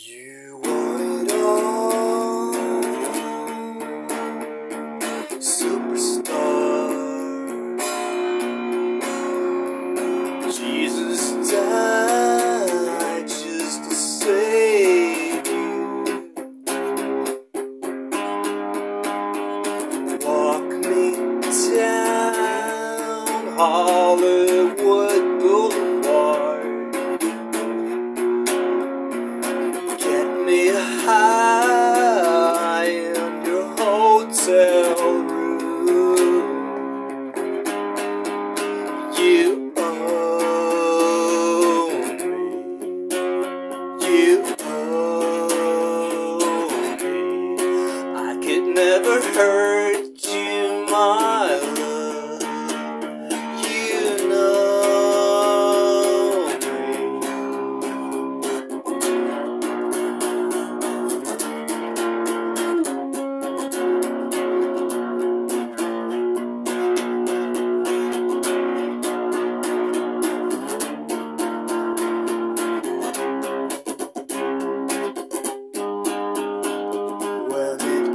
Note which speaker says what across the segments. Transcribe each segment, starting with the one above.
Speaker 1: You want it all, superstar. Jesus died just to save you. Walk me down Hollywood hotel room. You owe me. You owe me. I could never hurt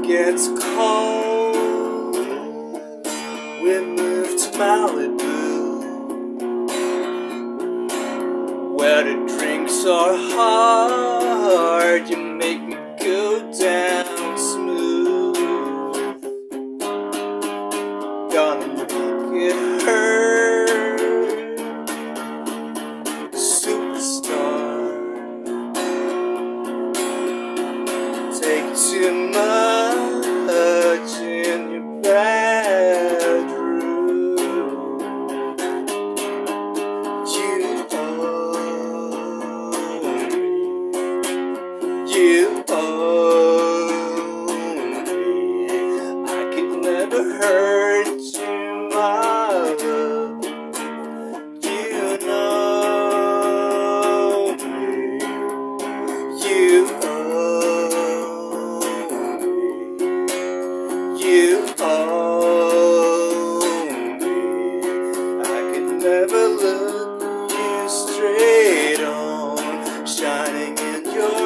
Speaker 1: gets cold, we move to Malibu, where the drinks are hard. You make me go down smooth. Gonna make it hurt, superstar. Take too much never hurt you, my love. You know me. You owe me. You owe me. I could never look you straight on, shining in your